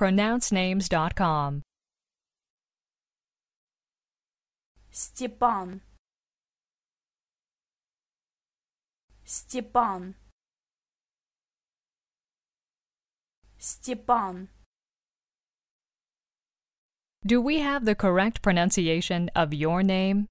pronouncenames.com. Степан Степан Степан Do we have the correct pronunciation of your name?